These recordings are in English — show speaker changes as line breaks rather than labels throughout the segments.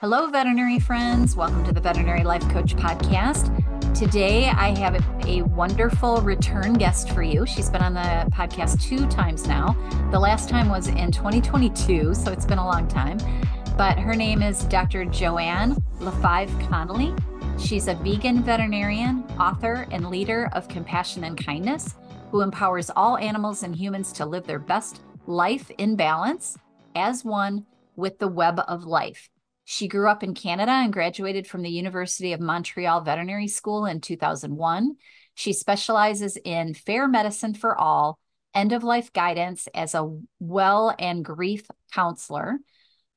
Hello, veterinary friends. Welcome to the Veterinary Life Coach Podcast. Today, I have a wonderful return guest for you. She's been on the podcast two times now. The last time was in 2022, so it's been a long time. But her name is Dr. Joanne Lefebvre Connolly. She's a vegan veterinarian, author, and leader of Compassion and Kindness who empowers all animals and humans to live their best life in balance as one with the web of life. She grew up in Canada and graduated from the University of Montreal Veterinary School in 2001. She specializes in fair medicine for all, end of life guidance as a well and grief counselor.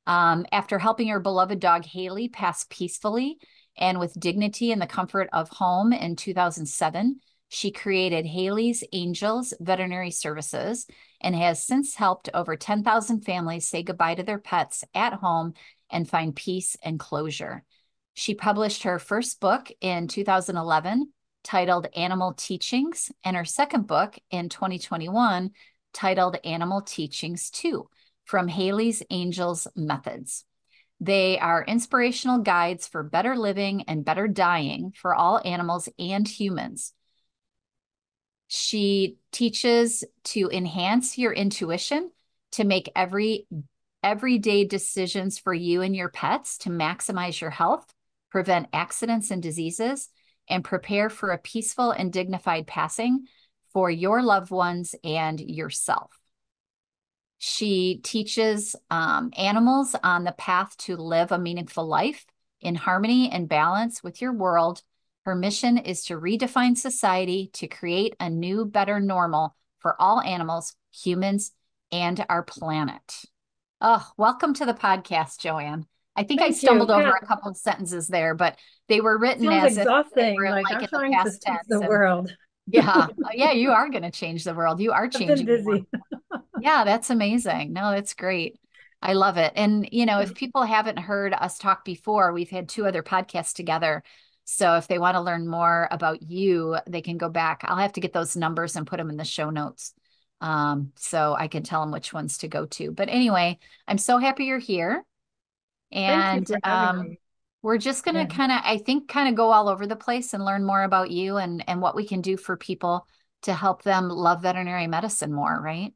Um, after helping her beloved dog Hayley pass peacefully and with dignity in the comfort of home in 2007, she created Hayley's Angels Veterinary Services and has since helped over 10,000 families say goodbye to their pets at home and find peace and closure. She published her first book in 2011 titled Animal Teachings, and her second book in 2021 titled Animal Teachings 2 From Hayley's Angels Methods. They are inspirational guides for better living and better dying for all animals and humans. She teaches to enhance your intuition, to make every everyday decisions for you and your pets to maximize your health, prevent accidents and diseases, and prepare for a peaceful and dignified passing for your loved ones and yourself. She teaches um, animals on the path to live a meaningful life in harmony and balance with your world. Her mission is to redefine society to create a new, better normal for all animals, humans, and our planet. Oh, welcome to the podcast, Joanne. I think Thank I stumbled you. over yeah. a couple of sentences there, but they were written as
exhausting. Were, like, like I'm trying to change the and, world.
yeah, oh, yeah, you are going to change the world. You are changing. busy. yeah, that's amazing. No, that's great. I love it. And you know, if people haven't heard us talk before, we've had two other podcasts together. So if they want to learn more about you, they can go back. I'll have to get those numbers and put them in the show notes um, so I can tell them which ones to go to. But anyway, I'm so happy you're here. And you um, we're just going to yeah. kind of, I think, kind of go all over the place and learn more about you and, and what we can do for people to help them love veterinary medicine more, right?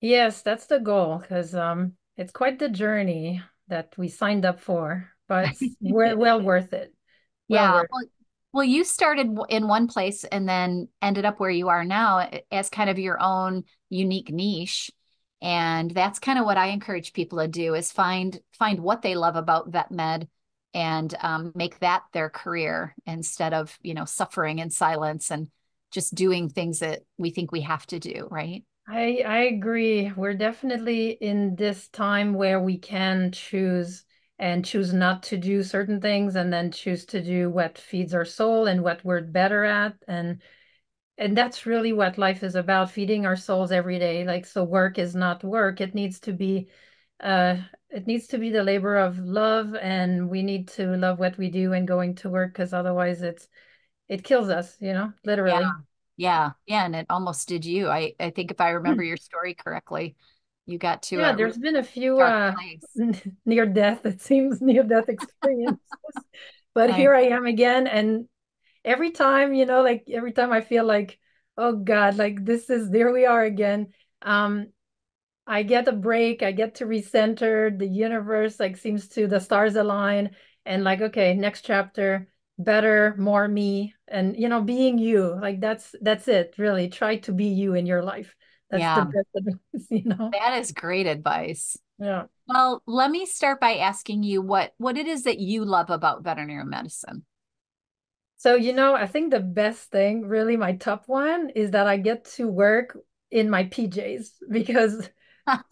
Yes, that's the goal because um, it's quite the journey that we signed up for, but we're well worth it.
Well yeah. Worth well, well, you started in one place and then ended up where you are now as kind of your own unique niche. And that's kind of what I encourage people to do is find find what they love about vet med and um, make that their career instead of you know suffering in silence and just doing things that we think we have to do right
i i agree we're definitely in this time where we can choose and choose not to do certain things and then choose to do what feeds our soul and what we're better at and and that's really what life is about feeding our souls every day. Like so work is not work. It needs to be uh it needs to be the labor of love and we need to love what we do and going to work because otherwise it's it kills us you know literally.
Yeah. yeah. Yeah. And it almost did you. I i think if i remember your story correctly you got to
yeah there's been a few uh, near death it seems near death experiences. But I, here i am again and every time you know like every time i feel like oh god like this is there we are again um i get a break i get to recenter the universe like seems to the stars align and like okay next chapter better more me and you know being you like that's that's it really try to be you in your life that's yeah. the best advice, you know.
That is great advice.
Yeah.
Well, let me start by asking you what what it is that you love about veterinary medicine.
So, you know, I think the best thing, really my top one, is that I get to work in my PJs because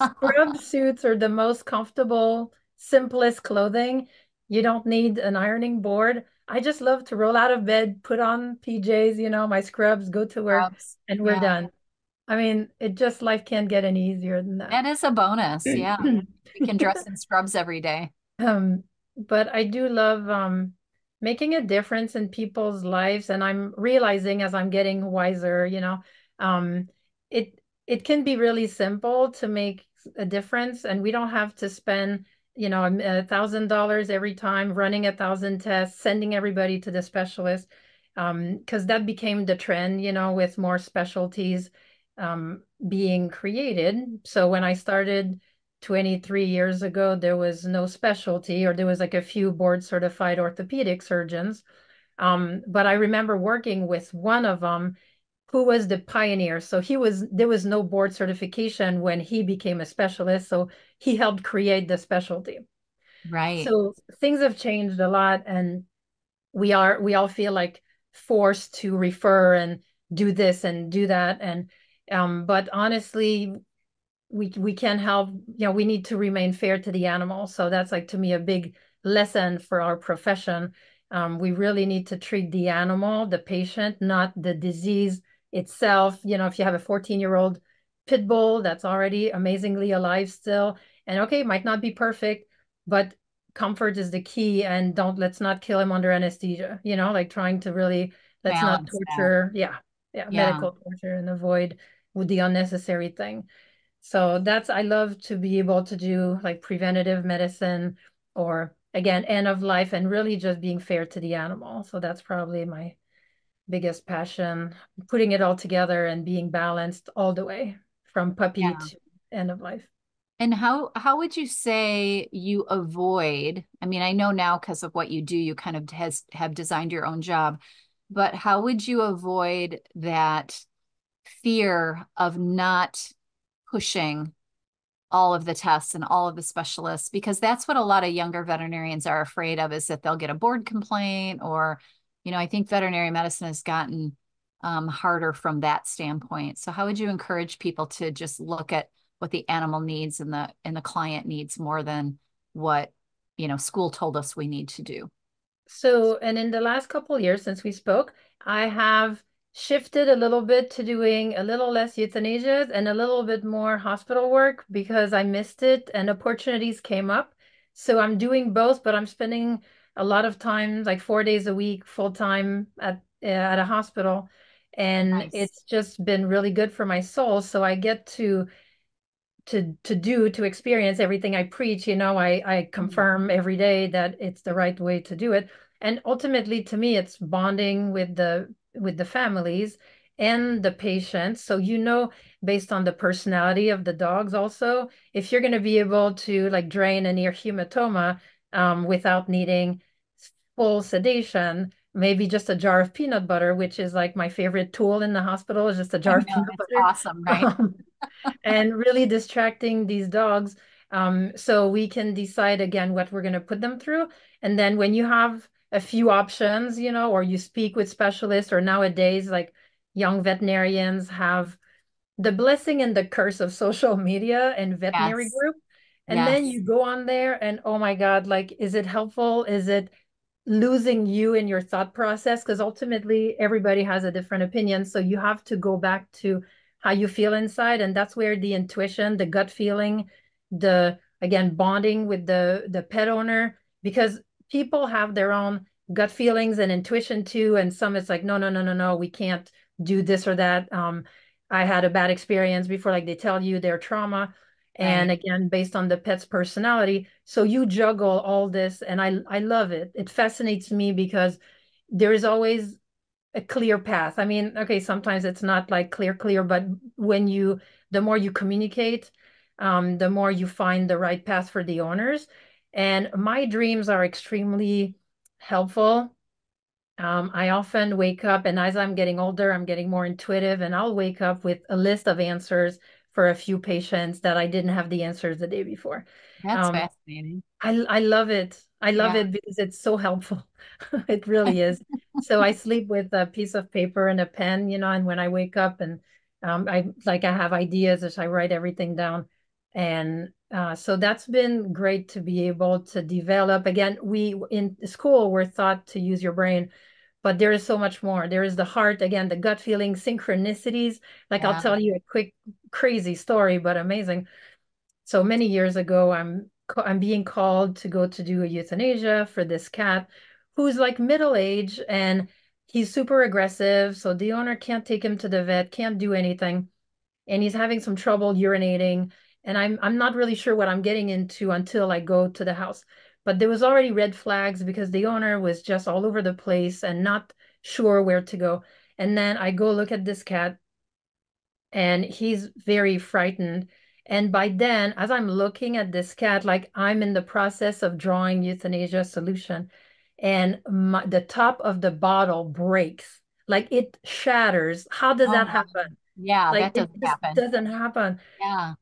scrub suits are the most comfortable, simplest clothing. You don't need an ironing board. I just love to roll out of bed, put on PJs, you know, my scrubs, go to work, and we're yeah. done. I mean, it just life can't get any easier than that.
That is a bonus. Yeah. we can dress in scrubs every day.
Um, but I do love um making a difference in people's lives. And I'm realizing as I'm getting wiser, you know, um, it it can be really simple to make a difference. And we don't have to spend you know, a thousand dollars every time, running a thousand tests, sending everybody to the specialist, because um, that became the trend, you know, with more specialties um, being created. So when I started 23 years ago, there was no specialty, or there was like a few board certified orthopedic surgeons. Um, but I remember working with one of them who was the pioneer. So he was there was no board certification when he became a specialist. So he helped create the specialty.
Right.
So things have changed a lot and we are we all feel like forced to refer and do this and do that. And um, but honestly, we we can help, you know, we need to remain fair to the animal. So that's like to me a big lesson for our profession. Um, we really need to treat the animal, the patient, not the disease itself. You know, if you have a 14 year old pit bull that's already amazingly alive still, and okay, might not be perfect, but comfort is the key. And don't let's not kill him under anesthesia. You know, like trying to really let's Balance not torture. Yeah, yeah, yeah, medical torture and avoid with the unnecessary thing. So that's I love to be able to do like preventative medicine or again end of life and really just being fair to the animal. So that's probably my biggest passion, putting it all together and being balanced all the way from puppy yeah. to end of life.
And how how would you say you avoid? I mean, I know now because of what you do, you kind of has have designed your own job, but how would you avoid that fear of not pushing all of the tests and all of the specialists because that's what a lot of younger veterinarians are afraid of is that they'll get a board complaint or you know, I think veterinary medicine has gotten um, harder from that standpoint. So how would you encourage people to just look at what the animal needs and the and the client needs more than what you know school told us we need to do?
So, and in the last couple years since we spoke, I have shifted a little bit to doing a little less euthanasia and a little bit more hospital work because I missed it and opportunities came up. So I'm doing both, but I'm spending a lot of time, like four days a week, full time at at a hospital, and nice. it's just been really good for my soul. So I get to to to do to experience everything I preach. You know, I I mm-hmm. confirm every day that it's the right way to do it, and ultimately, to me, it's bonding with the with the families and the patients. So you know, based on the personality of the dogs, also, if you're going to be able to like drain an ear hematoma um, without needing full sedation, maybe just a jar of peanut butter, which is like my favorite tool in the hospital, is just a jar know, of peanut butter.
Awesome, right? Um,
and really distracting these dogs. Um, so we can decide again what we're going to put them through. And then when you have a few options, you know, or you speak with specialists, or nowadays, like young veterinarians have the blessing and the curse of social media and veterinary yes. group. And yes. then you go on there and oh my God, like, is it helpful? Is it losing you in your thought process because ultimately everybody has a different opinion so you have to go back to how you feel inside and that's where the intuition the gut feeling the again bonding with the the pet owner because people have their own gut feelings and intuition too and some it's like no no no no no we can't do this or that. Um i had a bad experience before like they tell you their trauma and right. again based on the pet's personality. So you juggle all this and i i love it. It fascinates me because there is always a clear path. I mean okay sometimes it's not like clear clear but when you the more you communicate um, the more you find the right path for the owners and my dreams are extremely helpful um, I often wake up, and as I'm getting older, I'm getting more intuitive, and I'll wake up with a list of answers for a few patients that I didn't have the answers the day before.
That's um, fascinating.
I, I love it. I love yeah. it because it's so helpful. it really is. so I sleep with a piece of paper and a pen, you know, and when I wake up and um, I like I have ideas as I write everything down. And uh, so that's been great to be able to develop. Again, we in school we're taught to use your brain, but there is so much more. There is the heart, again, the gut feeling, synchronicities. Like yeah. I'll tell you a quick, crazy story, but amazing. So many years ago, I'm I'm being called to go to do a euthanasia for this cat who's like middle age and he's super aggressive. So the owner can't take him to the vet, can't do anything. And he's having some trouble urinating. And I'm I'm not really sure what I'm getting into until I go to the house. But there was already red flags because the owner was just all over the place and not sure where to go. And then I go look at this cat and he's very frightened. And by then, as I'm looking at this cat, like I'm in the process of drawing euthanasia solution, and my, the top of the bottle breaks, like it shatters. How does oh, that happen?
Yeah, like, that doesn't happen.
Doesn't happen.
Yeah.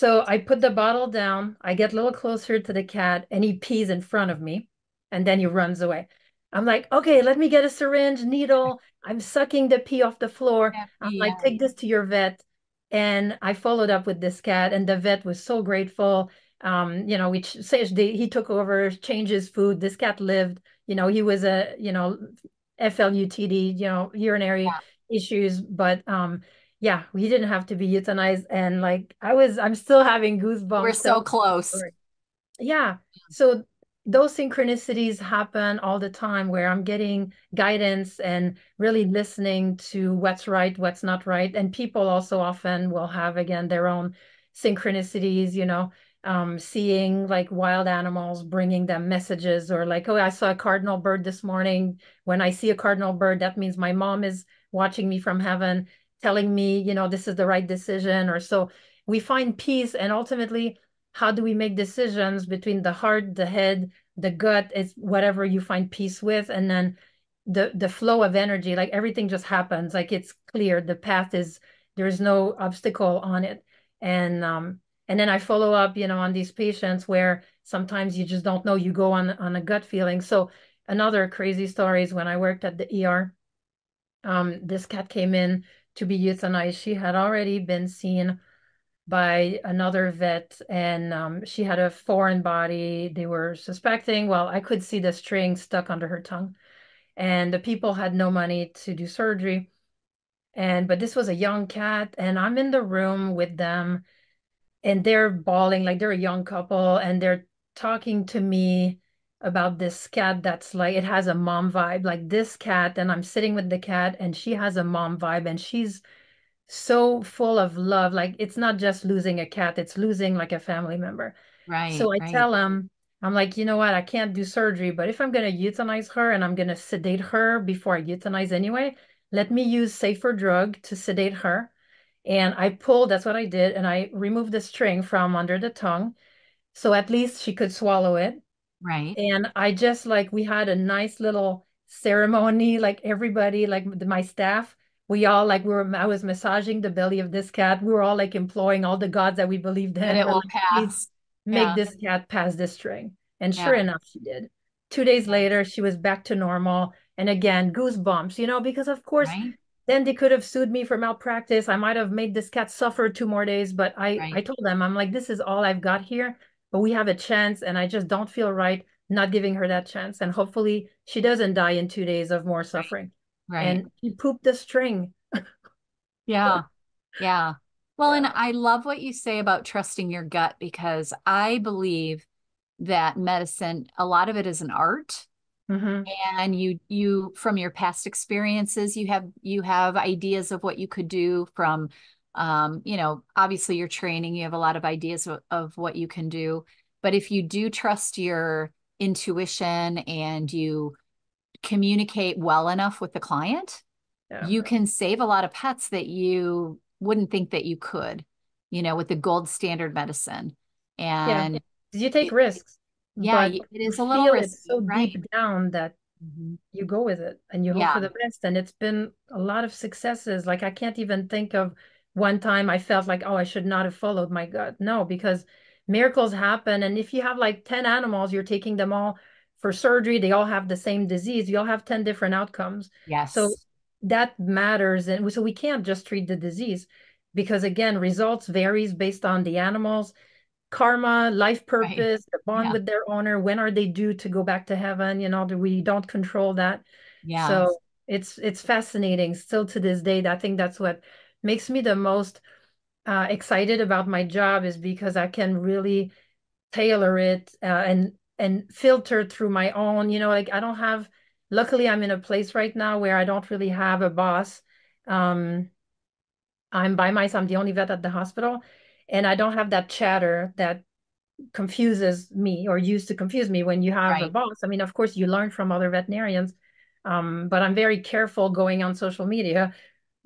So I put the bottle down. I get a little closer to the cat, and he pees in front of me, and then he runs away. I'm like, okay, let me get a syringe, needle. I'm sucking the pee off the floor. Yeah, I'm like, take this to your vet. And I followed up with this cat, and the vet was so grateful. Um, you know, which says he took over, changed his food. This cat lived. You know, he was a you know FLUTD, you know, urinary yeah. issues, but um, yeah, he didn't have to be euthanized. And like I was, I'm still having goosebumps.
We're so close.
Yeah. So those synchronicities happen all the time where I'm getting guidance and really listening to what's right, what's not right. And people also often will have, again, their own synchronicities, you know, um, seeing like wild animals, bringing them messages, or like, oh, I saw a cardinal bird this morning. When I see a cardinal bird, that means my mom is watching me from heaven, telling me, you know, this is the right decision. Or so we find peace and ultimately how do we make decisions between the heart, the head, the gut, is whatever you find peace with, and then the the flow of energy, like everything just happens, like it's clear. The path is there's no obstacle on it. And um and then I follow up, you know, on these patients where sometimes you just don't know, you go on on a gut feeling. So another crazy story is when I worked at the ER. Um, this cat came in to be euthanized. She had already been seen by another vet and um, she had a foreign body. They were suspecting well i could see the string stuck under her tongue. And the people had no money to do surgery. And but this was a young cat and i'm in the room with them and they're bawling like they're a young couple and they're talking to me about this cat that's like it has a mom vibe like this cat and i'm sitting with the cat and she has a mom vibe and she's so full of love. Like it's not just losing a cat, it's losing like a family member.
Right.
So I
right.
tell him, I'm like, you know what? I can't do surgery, but if I'm going to euthanize her and I'm going to sedate her before I euthanize anyway, let me use safer drug to sedate her. And I pulled, that's what I did. And I removed the string from under the tongue. So at least she could swallow it.
Right.
And I just like, we had a nice little ceremony, like everybody, like my staff we all like we were I was massaging the belly of this cat. We were all like imploring all the gods that we believed in.
And it will like, pass.
Make yeah. this cat pass this string. And sure yeah. enough, she did. Two days later, she was back to normal. And again, goosebumps, you know, because of course, right. then they could have sued me for malpractice. I might have made this cat suffer two more days, but I, right. I told them, I'm like, this is all I've got here, but we have a chance, and I just don't feel right not giving her that chance. And hopefully, she doesn't die in two days of more suffering.
Right.
And he pooped the string.
yeah. Yeah. Well, yeah. and I love what you say about trusting your gut because I believe that medicine, a lot of it is an art. Mm-hmm. And you, you, from your past experiences, you have, you have ideas of what you could do from, um, you know, obviously your training, you have a lot of ideas of, of what you can do. But if you do trust your intuition and you communicate well enough with the client, yeah. you can save a lot of pets that you wouldn't think that you could, you know, with the gold standard medicine. And yeah.
you take it, risks.
Yeah, it is a little risky,
so right? deep down that mm-hmm. you go with it and you hope yeah. for the best. And it's been a lot of successes. Like I can't even think of one time I felt like, oh, I should not have followed my gut. No, because miracles happen. And if you have like 10 animals, you're taking them all for surgery, they all have the same disease. You all have 10 different outcomes.
Yes.
So that matters. And so we can't just treat the disease because again, results varies based on the animals, karma, life purpose, right. the bond yeah. with their owner. When are they due to go back to heaven? You know, we don't control that.
Yeah.
So it's it's fascinating still to this day. I think that's what makes me the most uh, excited about my job is because I can really tailor it uh, and and filter through my own, you know, like I don't have, luckily I'm in a place right now where I don't really have a boss. Um, I'm by myself, I'm the only vet at the hospital. and I don't have that chatter that confuses me or used to confuse me when you have right. a boss. I mean, of course, you learn from other veterinarians, um, but I'm very careful going on social media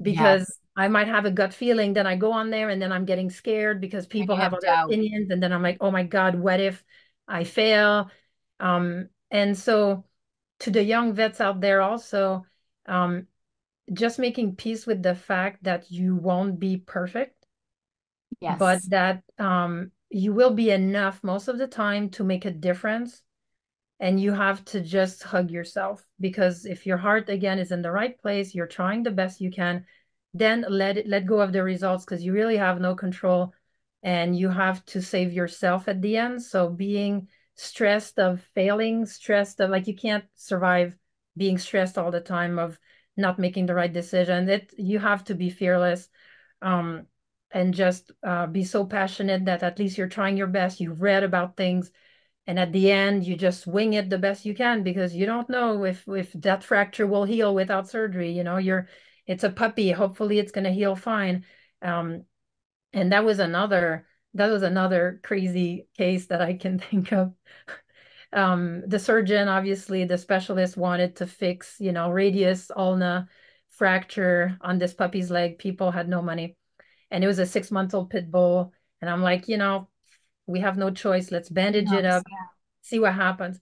because. I might have a gut feeling. Then I go on there and then I'm getting scared because people have, have other doubt. opinions. And then I'm like, oh my God, what if I fail? Um, and so to the young vets out there also, um, just making peace with the fact that you won't be perfect. Yes. But that um, you will be enough most of the time to make a difference and you have to just hug yourself because if your heart again is in the right place you're trying the best you can then let it let go of the results because you really have no control and you have to save yourself at the end so being stressed of failing stressed of like you can't survive being stressed all the time of not making the right decision that you have to be fearless um, and just uh, be so passionate that at least you're trying your best. You've read about things, and at the end, you just wing it the best you can because you don't know if if that fracture will heal without surgery. You know, you're it's a puppy. Hopefully, it's going to heal fine. Um, and that was another that was another crazy case that I can think of. um, the surgeon, obviously, the specialist wanted to fix, you know, radius ulna fracture on this puppy's leg. People had no money and it was a six month old pit bull. And I'm like, you know, we have no choice. Let's bandage it up, see what happens.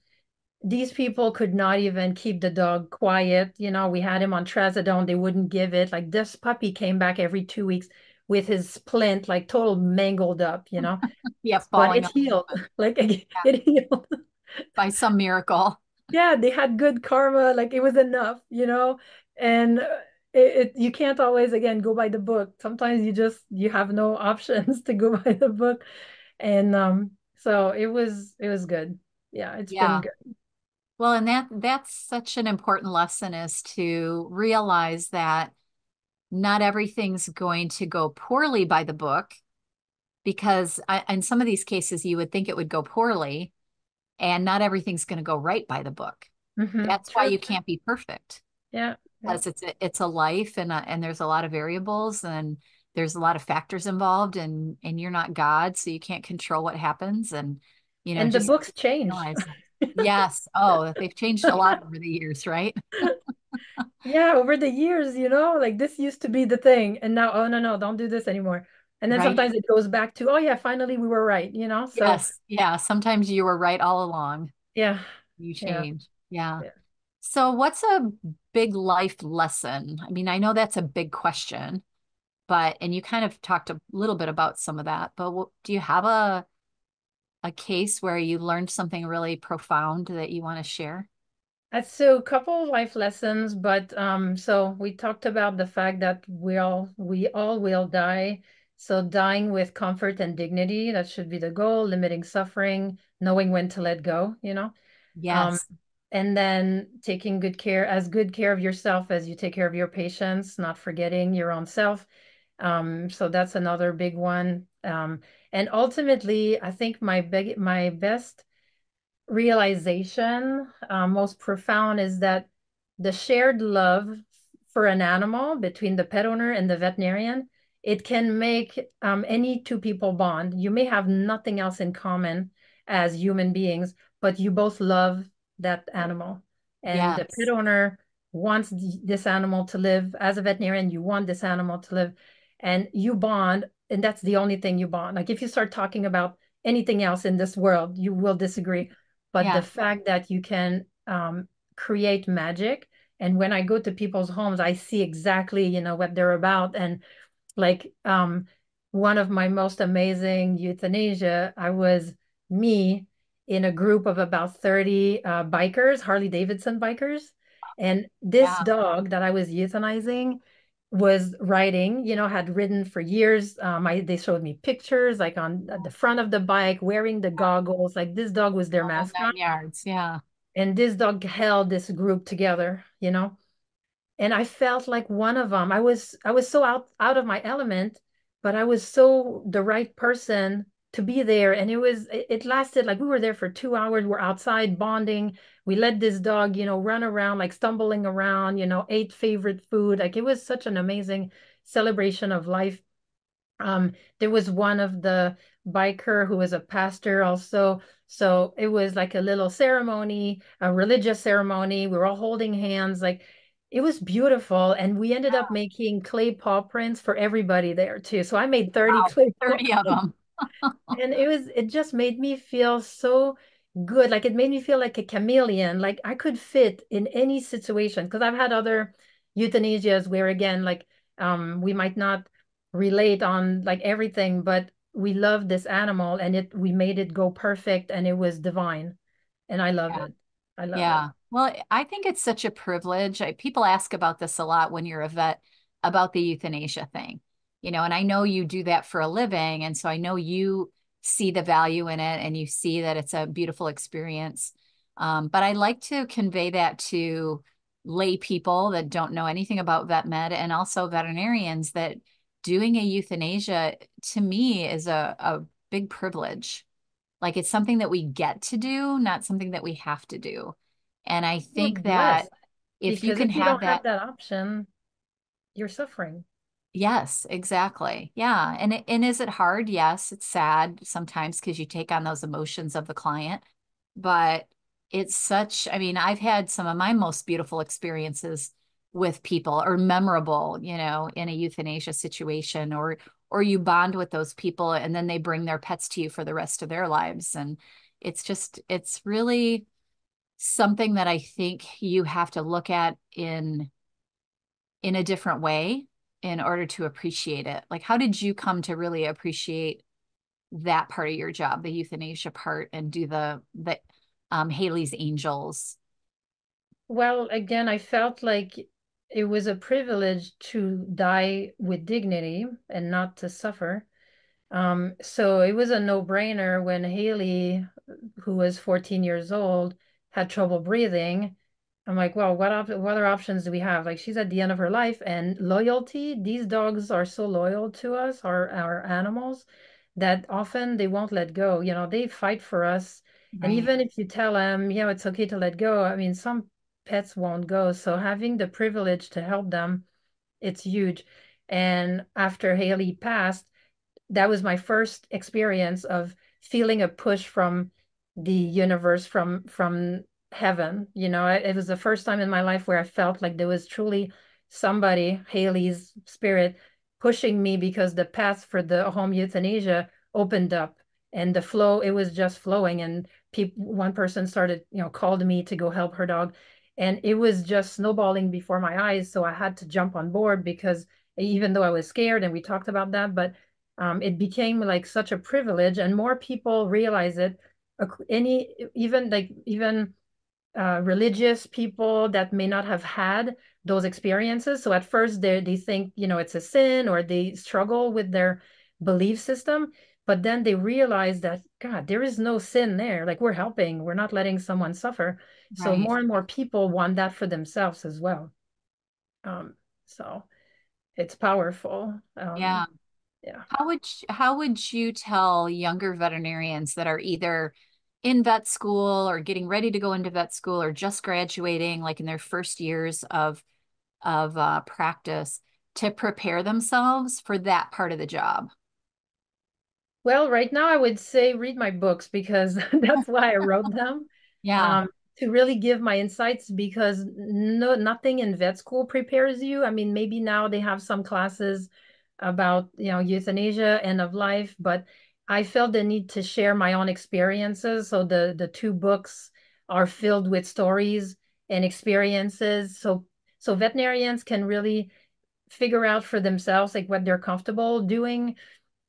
These people could not even keep the dog quiet. You know, we had him on trazodone. They wouldn't give it. Like this puppy came back every two weeks with his splint like total mangled up, you know.
yeah,
but it healed. like it, yeah. it healed
by some miracle.
Yeah, they had good karma. Like it was enough, you know. And it, it, you can't always again go by the book sometimes you just you have no options to go by the book and um so it was it was good yeah it's yeah. been good
well and that that's such an important lesson is to realize that not everything's going to go poorly by the book because I, in some of these cases you would think it would go poorly and not everything's going to go right by the book. Mm-hmm. that's True. why you can't be perfect.
Yeah.
Because it's a, it's a life and a, and there's a lot of variables and there's a lot of factors involved and and you're not God so you can't control what happens and you know
and the books change
yes oh they've changed a lot over the years right
yeah over the years you know like this used to be the thing and now oh no no don't do this anymore and then right. sometimes it goes back to oh yeah finally we were right you know
so yes yeah sometimes you were right all along
yeah
you change yeah. yeah. So, what's a big life lesson? I mean, I know that's a big question, but and you kind of talked a little bit about some of that, but what, do you have a a case where you learned something really profound that you want to share?
Uh, so a couple of life lessons, but um, so we talked about the fact that we all we all will die. So dying with comfort and dignity, that should be the goal, limiting suffering, knowing when to let go, you know. Um,
yes. Um,
and then taking good care as good care of yourself as you take care of your patients not forgetting your own self um, so that's another big one um, and ultimately i think my big my best realization uh, most profound is that the shared love for an animal between the pet owner and the veterinarian it can make um, any two people bond you may have nothing else in common as human beings but you both love that animal. And yes. the pet owner wants this animal to live as a veterinarian, you want this animal to live and you bond. And that's the only thing you bond. Like if you start talking about anything else in this world, you will disagree. But yeah. the fact that you can um, create magic. And when I go to people's homes, I see exactly, you know, what they're about. And like um, one of my most amazing euthanasia, I was me in a group of about 30 uh, bikers, Harley Davidson bikers. And this yeah. dog that I was euthanizing was riding, you know, had ridden for years. Um, I, they showed me pictures like on the front of the bike, wearing the goggles. Like this dog was their oh, mascot.
Yards, yeah.
And this dog held this group together, you know. And I felt like one of them. I was I was so out out of my element, but I was so the right person to be there and it was it lasted like we were there for two hours we're outside bonding we let this dog you know run around like stumbling around you know ate favorite food like it was such an amazing celebration of life Um, there was one of the biker who was a pastor also. So it was like a little ceremony, a religious ceremony. We were all holding hands. Like it was beautiful. And we ended up making clay paw prints for everybody there too. So I made 30 wow, clay
30 of them.
and it was it just made me feel so good. Like it made me feel like a chameleon. Like I could fit in any situation. Because I've had other euthanasias where again, like um, we might not relate on like everything, but we love this animal and it we made it go perfect and it was divine. And I love yeah. it. I love it
yeah.
it.
Well, I think it's such a privilege. I, people ask about this a lot when you're a vet about the euthanasia thing, you know, and I know you do that for a living. And so I know you see the value in it and you see that it's a beautiful experience. Um, but I like to convey that to lay people that don't know anything about vet med and also veterinarians that doing a euthanasia to me is a, a big privilege. Like it's something that we get to do, not something that we have to do. And I think that if
because you
can
if you
have,
that, have that option, you're suffering.
Yes, exactly. Yeah. And and is it hard? Yes, it's sad sometimes because you take on those emotions of the client, but it's such, I mean, I've had some of my most beautiful experiences with people or memorable, you know, in a euthanasia situation or or you bond with those people and then they bring their pets to you for the rest of their lives and it's just it's really something that I think you have to look at in in a different way in order to appreciate it. Like how did you come to really appreciate that part of your job, the euthanasia part and do the the um, Hayley's Angels?
Well, again, I felt like it was a privilege to die with dignity and not to suffer. Um, so it was a no-brainer when Hayley, who was 14 years old, had trouble breathing. I'm like, well, what op- what other options do we have? Like she's at the end of her life and loyalty. These dogs are so loyal to us, our our animals, that often they won't let go. You know, they fight for us. Right. And even if you tell them, yeah, it's okay to let go, I mean, some pets won't go. So having the privilege to help them, it's huge. And after Hayley passed, that was my first experience of feeling a push from the universe, from from heaven. You know, it, was the first time in my life where I felt like there was truly somebody, Hayley's spirit, pushing me because the path for the home euthanasia opened up and the flow it was just flowing and people one person started you know called me to go help her dog and it was just snowballing before my eyes so i had to jump on board because even though i was scared and we talked about that but um, it became like such a privilege and more people realize it any even like even uh, religious people that may not have had those experiences. So at first they, they think you know it's a sin or they struggle with their belief system but then they realize that god there is no sin there. Like we're helping. We're not letting someone suffer. Right. so more and more people want that for themselves as well. Um so it's powerful. Um,
yeah. yeah. How would you, how would you tell younger veterinarians that are either in vet school or getting ready to go into vet school or just graduating like in their first years of of uh, practice to prepare themselves for that part of the job
well, right now I would say read my books because that's why I wrote them.
Yeah. Um,
to really give my insights because no nothing in vet school prepares you. I mean, maybe now they have some classes about, you know, euthanasia, end of life, but I felt the need to share my own experiences. So the the two books are filled with stories and experiences. So so veterinarians can really figure out for themselves like what they're comfortable doing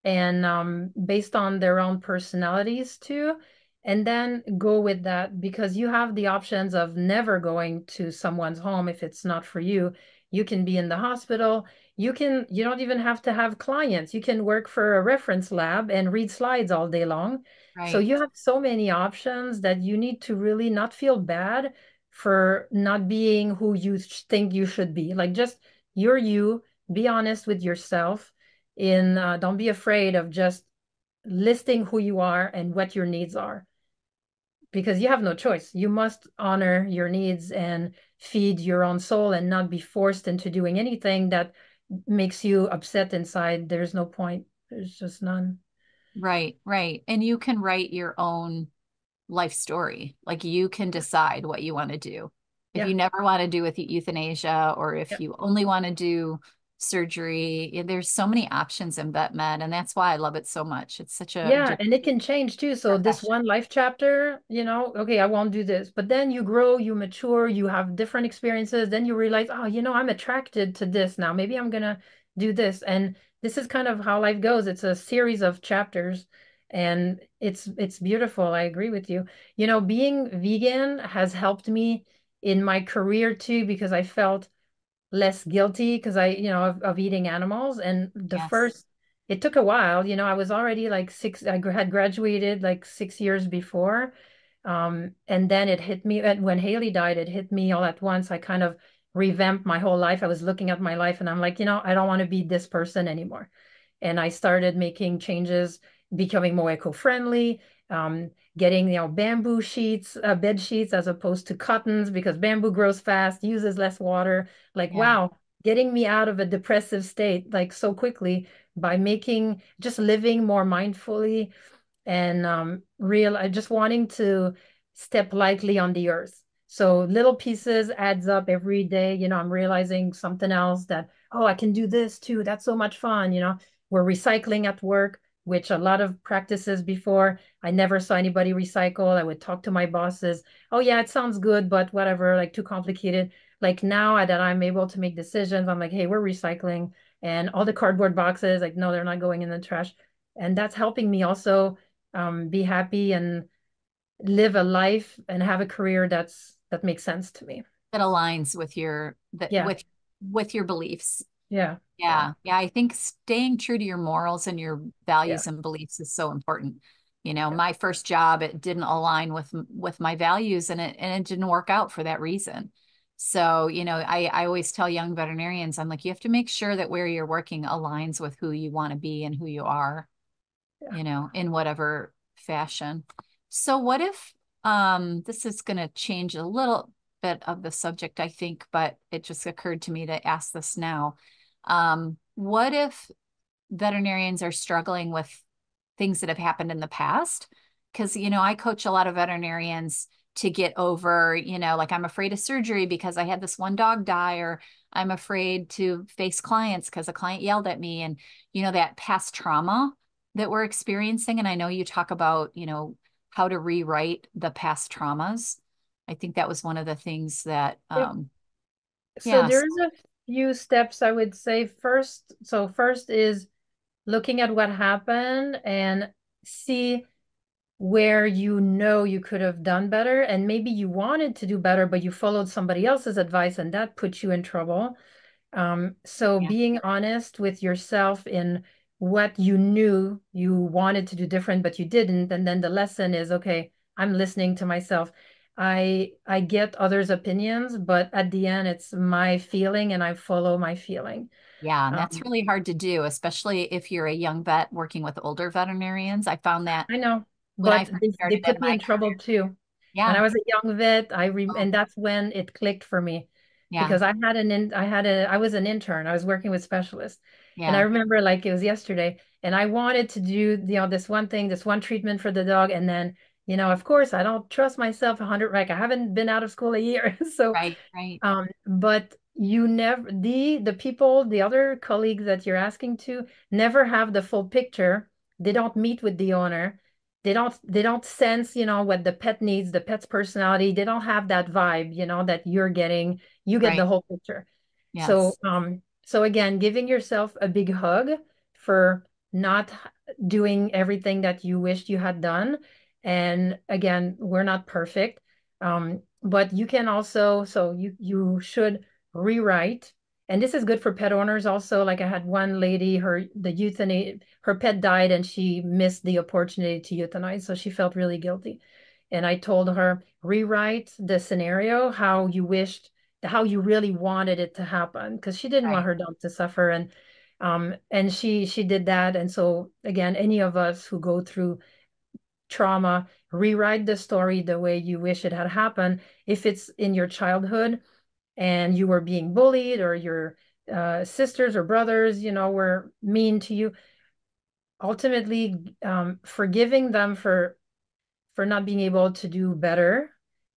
and um, based on their own personalities too and then go with that because you have the options of never going to someone's home if it's not for you you can be in the hospital you can you don't even have to have clients. You can work for a reference lab and read slides all day long. Right. so you have so many options that you need to really not feel bad for not being who you think you should be. Like just you're you. Be honest with yourself in uh, don't be afraid of just listing who you are and what your needs are. Because you have no choice. You must honor your needs and feed your own soul and not be forced into doing anything that makes you upset inside there's no point There's just none.
Right, right. And you can write your own life story. Like you can decide what you want to do. If yeah. you never want to do with euthanasia or if you only want to do surgery, there's so many options in vet med and that's why I love it so much. It's such a
Yeah, and it can change too. So profession. this one life chapter, you know, okay, I won't do this. But then you grow, you mature, you have different experiences, then you realize, oh, you know, I'm attracted to this now. Maybe I'm going to do this. And this is kind of how life goes. It's a series of chapters and it's it's beautiful. I agree with you. You know, being vegan has helped me in my career too because I felt less guilty because I, you know, of, of, eating animals. And the yes. first, it took a while. You know, I was already like six. I had graduated like six years before, um, and then it hit me And when Hayley died. It hit me all at once. I kind of revamped my whole life. I was looking at my life and I'm like, you know, I don't want to be this person anymore. And I started making changes, becoming more eco-friendly, um, getting, you know, bamboo sheets, uh, bed sheets as opposed to cottons because bamboo grows fast, uses less water. Like, yeah. wow, getting me out of a depressive state like so quickly by making just living more mindfully and um, real, uh, just wanting to step lightly on the earth so little pieces adds up every day. You know, I'm realizing something else that, oh, I can do this too. That's so much fun. You know, we're recycling at work, which a lot of practices before I never saw anybody recycle. I would talk to my bosses. Oh yeah, it sounds good, but whatever, like too complicated. Like now that I'm able to make decisions, I'm like, hey, we're recycling and all the cardboard boxes, like, no, they're not going in the trash. And that's helping me also um, be happy and live a life and have a career that's that makes sense to me
that aligns with your that yeah. with with your beliefs
yeah.
yeah yeah i think staying true to your morals and your values yeah. and beliefs is so important you know yeah. my first job it didn't align with with my values and it and it didn't work out for that reason so you know i i always tell young veterinarians i'm like you have to make sure that where you're working aligns with who you want to be and who you are yeah. you know in whatever fashion so what if um, this is going to change a little bit of the subject, I think, but it just occurred to me to ask this now. Um, what if veterinarians are struggling with things that have happened in the past? Because, you know, I coach a lot of veterinarians to get over, you know, like I'm afraid of surgery because I had this one dog die, or I'm afraid to face clients because a client yelled at me. And, you know, that past trauma that we're experiencing. And I know you talk about, you know, how to rewrite the past traumas. I think that was one of the things that um
so yeah. there's a few steps I would say first so first is looking at what happened and see where you know you could have done better. And maybe you wanted to do better but you followed somebody else's advice and that put you in trouble. Um, so yeah. being honest with yourself in what you knew you wanted to do different but you didn't. And then the lesson is okay i'm listening to myself i i get others opinions but at the end it's my feeling and i follow my feeling
yeah and that's um, really hard to do especially if you're a young vet working with older veterinarians i found that
i know but I they, they, put me in trouble too yeah when i was a young vet i re- oh. and that's when it clicked for me yeah. because i had an in, i had a i was an intern i was working with specialists yeah. And I remember like it was yesterday, and I wanted to do you know this one thing, this one treatment for the dog, and then you know, of course, I don't trust myself a hundred. Like I haven't been out of school a year, so
right, right.
Um, but you never the the people, the other colleagues that you're asking to, never have the full picture. They don't meet with the owner. They don't they don't sense you know what the pet needs, the pet's personality. They don't have that vibe, you know, that you're getting. You get right. the whole picture. Yes. So um so again, giving yourself a big hug for not doing everything that you wished you had done. And again, we're not perfect. Um, but you can also, so you you should rewrite. And this is good for pet owners also. Like I had one lady, her the euthanasia, her pet died and she missed the opportunity to euthanize. So she felt really guilty. And I told her, rewrite the scenario how you wished how you really wanted it to happen because she didn't right. want her dog to suffer and um and she she did that and so again any of us who go through trauma rewrite the story the way you wish it had happened. If it's in your childhood and you were being bullied or your uh, sisters or brothers you know were mean to you ultimately um, forgiving them for for not being able to do better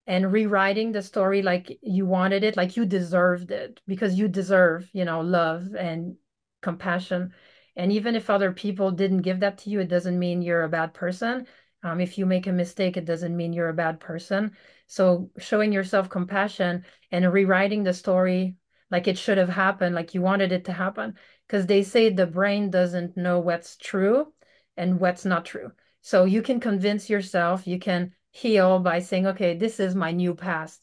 and rewriting the story like you wanted it like you deserved it because you deserve you know love and compassion. And even if other people didn't give that to you it doesn't mean you're a bad person um, if you make a mistake it doesn't mean you're a bad person so showing yourself compassion and rewriting the story like it should have happened like you wanted it to happen because they say the brain doesn't know what's true and what's not true so you can convince yourself you can heal by saying, okay, this is my new past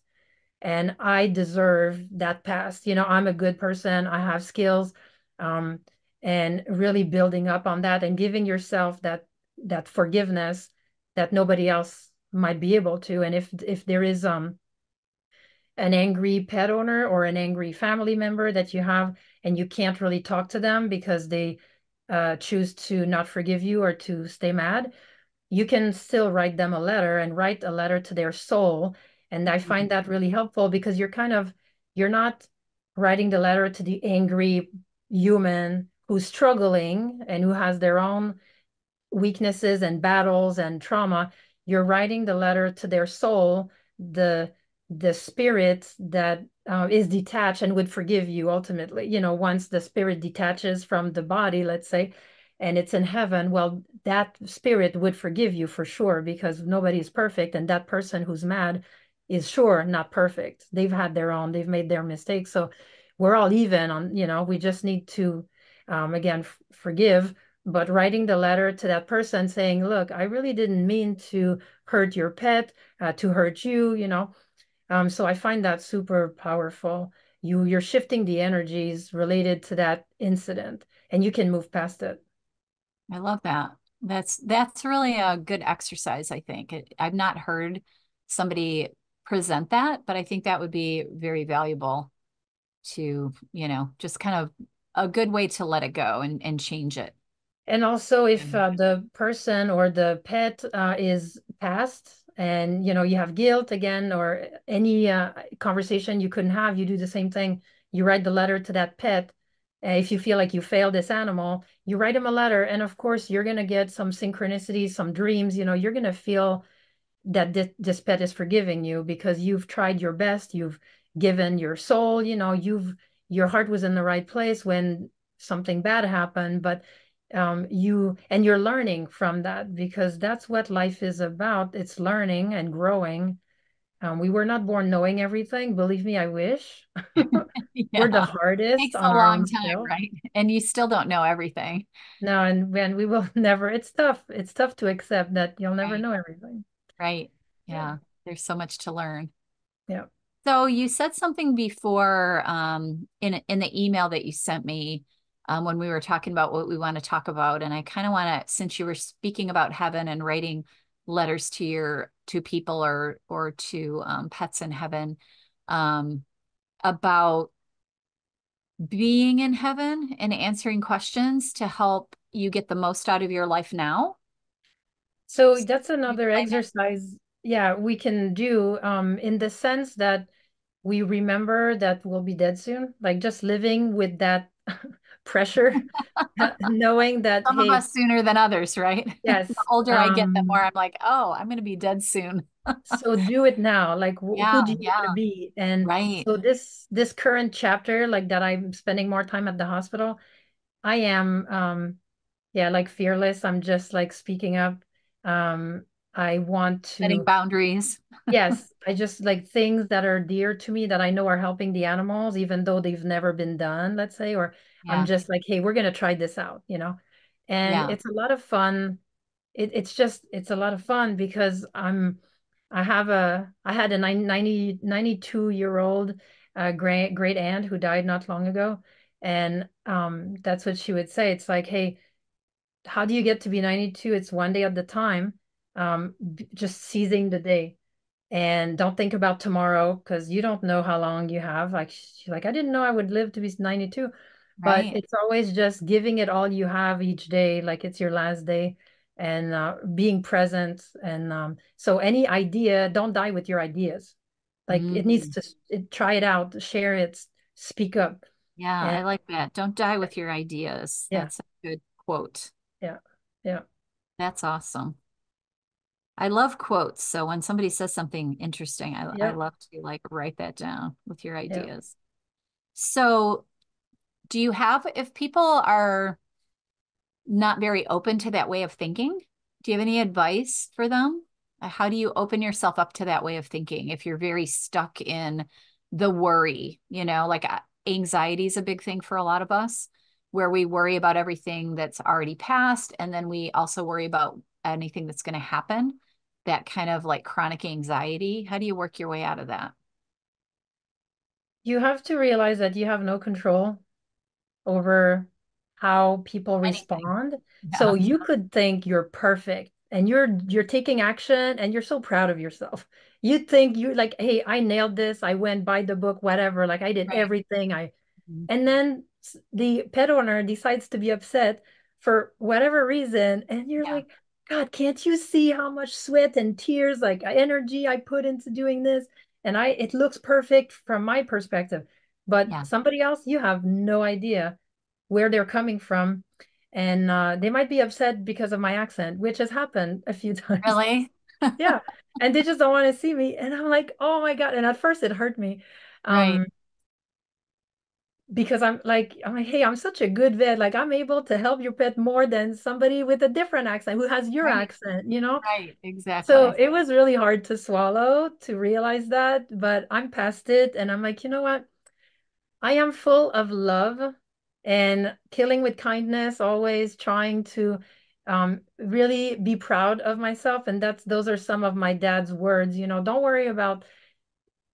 and I deserve that past. You know, I'm a good person, I have skills, um, and really building up on that and giving yourself that that forgiveness that nobody else might be able to. And if if there is um an angry pet owner or an angry family member that you have and you can't really talk to them because they uh, choose to not forgive you or to stay mad, you can still write them a letter and write a letter to their soul. And I find that really helpful because you're kind of, you're not writing the letter to the angry human who's struggling and who has their own weaknesses and battles and trauma. You're writing the letter to their soul, the the spirit that uh, is detached and would forgive you ultimately. You know, once the spirit detaches from the body, let's say, and it's in heaven, well, that spirit would forgive you for sure because nobody is perfect. And that person who's mad is sure not perfect. They've had their own, they've made their mistakes. So we're all even on, you know, we just need to, um, again, forgive. But writing the letter to that person saying, look, I really didn't mean to hurt your pet, uh, to hurt you, you know. Um, so I find that super powerful. You, you're shifting the energies related to that incident and you can move past it.
I love that. That's that's really a good exercise, I think. It, I've not heard somebody present that, but I think that would be very valuable to, you know, just kind of a good way to let it go and, and change it.
And also if uh, the person or the pet uh, is passed and, you know, you have guilt again or any uh, conversation you couldn't have, you do the same thing. You write the letter to that pet if you feel like you failed this animal, you write him a letter. And of course, you're going to get some synchronicities, some dreams. You know, you're going to feel that this, this pet is forgiving you because you've tried your best. You've given your soul, you know, you've, your heart was in the right place when something bad happened. But um, you, and you're learning from that because that's what life is about. It's learning and growing. Um, we were not born knowing everything. Believe me, I wish. yeah. We're the hardest. It
takes a long time, still. right? And you still don't know everything.
No, and and we will never. It's tough. It's tough to accept that you'll never right. know everything.
Right. Yeah. yeah. There's so much to learn.
Yeah.
So you said something before um, in in the email that you sent me um, when we were talking about what we want to talk about, and I kind of want to, since you were speaking about heaven and writing letters to your to people or or to um, pets in heaven um, about being in heaven and answering questions to help you get the most out of your life now?
So that's another exercise yeah we can do um, in the sense that we remember that we'll be dead soon like just living with that pressure, knowing that
some hey, of us sooner than others, right?
Yes.
the older um, I get, the um, more I'm like, oh, I'm going to be dead soon.
so do it now. Like, yeah, who do you yeah. want to be? And right. so this this current chapter, like that, I'm spending more time at the hospital. I am, um, yeah, like fearless. I'm just like speaking up. Um, I want to
setting boundaries.
yes, I just like things that are dear to me that I know are helping the animals, even though they've never been done, let's say, or yeah. I'm just like, hey, we're gonna try this out, you know. And yeah. it's a lot of fun. It, it's just it's a lot of fun because I'm I have a I had a 90, 92 year old uh, great great aunt who died not long ago, and um, that's what she would say. It's like, hey, how do you get to be 92? It's one day at the time um, just seizing the day and don't think about tomorrow because you don't know how long you have. Like she's like, I didn't know I would live to be 92. Right. But it's always just giving it all you have each day, like it's your last day, and uh, being present. And um, so, any idea, don't die with your ideas. Like mm. it needs mm. to it, try it out, share it, speak up.
Yeah, and, I like that. Don't die with your ideas. Yeah. That's a good quote.
Yeah. Yeah.
That's awesome. I love quotes. So when somebody says something interesting, I, yep. I love to like write that down with your ideas. Yep. So do you have, if people are not very open to that way of thinking, do you have any advice for them? How do you open yourself up to that way of thinking if you're very stuck in the worry, you know, like uh, anxiety is a big thing for a lot of us where we worry about everything that's already passed and then we also worry about anything that's going to happen that kind of like chronic anxiety? How do you work your way out of that?
You have to realize that you have no control over how people Anything. respond yeah. so you could think you're perfect and you're you're taking action and you're so proud of yourself you think you're like hey i nailed this i went by the book whatever like i did right. everything i mm-hmm. and then the pet owner decides to be upset for whatever reason and you're yeah. like god can't you see how much sweat and tears like energy i put into doing this and i it looks perfect from my perspective but yeah. somebody else you have no idea where they're coming from and uh, they might be upset because of my accent which has happened a few times
really
yeah and they just don't want to see me and i'm like oh my god and at first it hurt me um, right because I'm like, I'm like, hey, I'm such a good vet. Like, I'm able to help your pet more than somebody with a different accent who has your right. accent, you know?
Right, exactly.
So it was really hard to swallow to realize that, but I'm past it. And I'm like, you know what? I am full of love and killing with kindness, always trying to um, really be proud of myself. And that's those are some of my dad's words, you know, don't worry about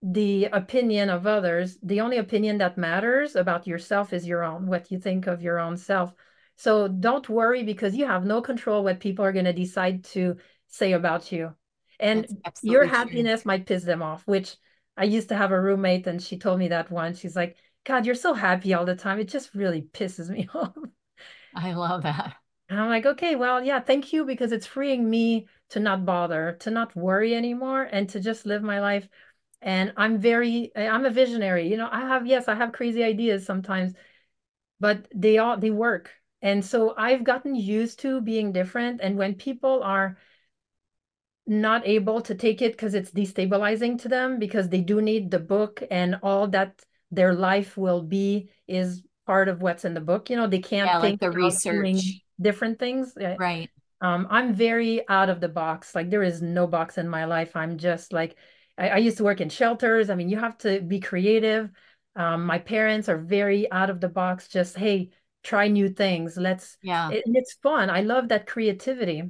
the opinion of others, the only opinion that matters about yourself is your own, what you think of your own self. So don't worry because you have no control what people are going to decide to say about you. And your happiness true. might piss them off, which I used to have a roommate and she told me that once. She's like, God, you're so happy all the time. It just really pisses me off.
I love that.
And I'm like, okay, well, yeah, thank you because it's freeing me to not bother, to not worry anymore, and to just live my life and i'm very eh, i'm a visionary you know i have yes i have crazy ideas sometimes but they all they work and so i've gotten used to being different and when people are not able to take it because it's destabilizing to them because they do need the book and all that their life will be is part of what's in the book you know they can't
yeah, think like the research
different things
right
um i'm very out of the box like there is no box in my life i'm just like I, I used to work in shelters. I mean, you have to be creative. Um, my parents are very out of the box, just, hey, try new things. Let's,
yeah.
It, and it's fun. I love that creativity.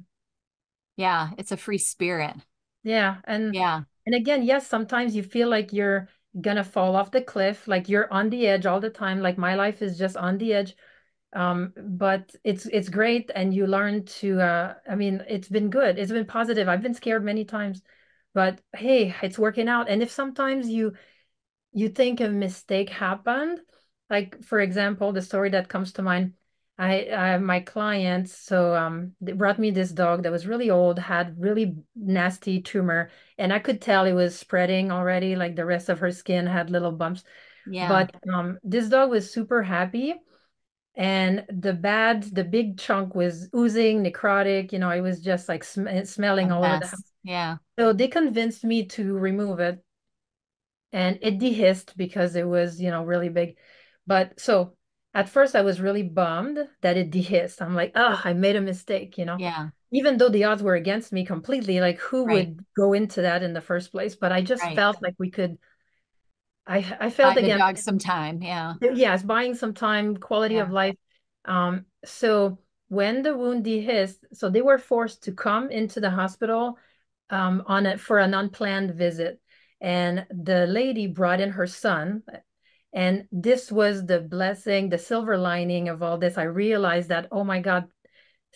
Yeah. It's a free spirit.
Yeah. And,
yeah.
And again, yes, sometimes you feel like you're gonna fall off the cliff, like you're on the edge all the time. Like my life is just on the edge. Um, but it's it's great and you learn to uh I mean, it's been good. It's been positive. I've been scared many times but hey it's working out and if sometimes you you think a mistake happened like for example the story that comes to mind I, I my clients so um they brought me this dog that was really old had really nasty tumor and I could tell it was spreading already like the rest of her skin had little bumps.
Yeah.
But um this dog was super happy and the bad the big chunk was oozing necrotic you know it was just like sm smelling all over the house.
Yeah.
So they convinced me to remove it and it dehisced because it was you know really big. But so at first i was really bummed that it dehisced i'm like oh i made a mistake you know
yeah
even though the odds were against me completely like who right. would go into that in the first place but i just right. felt like we could I I felt
Buy
again
the dog some time. Yeah.
Yes, buying some time, quality yeah. of life. Um, so when the wound dehisced, so they were forced to come into the hospital um, on it for an unplanned visit, and the lady brought in her son. And this was the blessing, the silver lining of all this. I realized that, oh my God,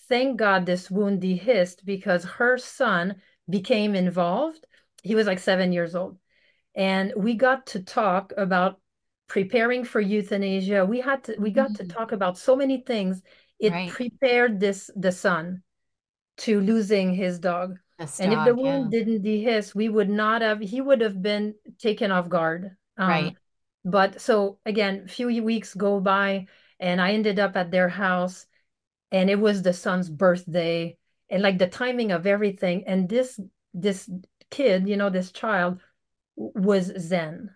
thank God this wound dehisced because her son became involved. He was like seven years old and we got to talk about preparing for euthanasia we had to we got mm-hmm. to talk about so many things it right. prepared this the son to losing his dog
this
and
dog,
if the wound yeah. didn't dehisce we would not have he would have been taken off guard
um, right
but so again few weeks go by and i ended up at their house and it was the son's birthday and like the timing of everything and this this kid you know this child was zen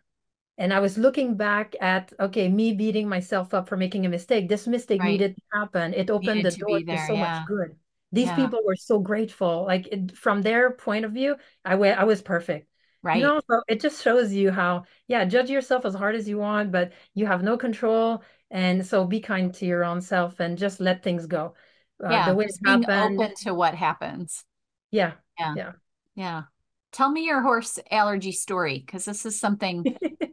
and i was looking back at okay me beating myself up for making a mistake this mistake right. needed to happen it opened needed the door there, to so yeah. much good these yeah. people were so grateful like it, from their point of view i went i was perfect
right
you know so it just shows you how yeah judge yourself as hard as you want but you have no control and so be kind to your own self and just let things go.
Uh, yeah the way just being happened, open to what happens.
Yeah
yeah yeah. yeah. Tell me your horse allergy story because this is something